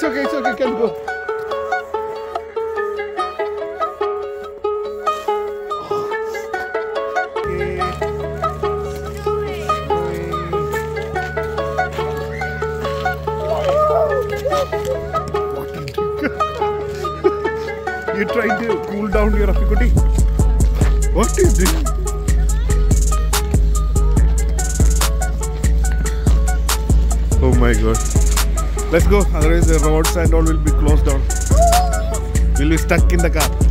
It's okay, it's okay, can go. you trying to cool down your afikuti? What is this? Oh my god. Let's go, otherwise the roads and all will be closed down. We'll be stuck in the car.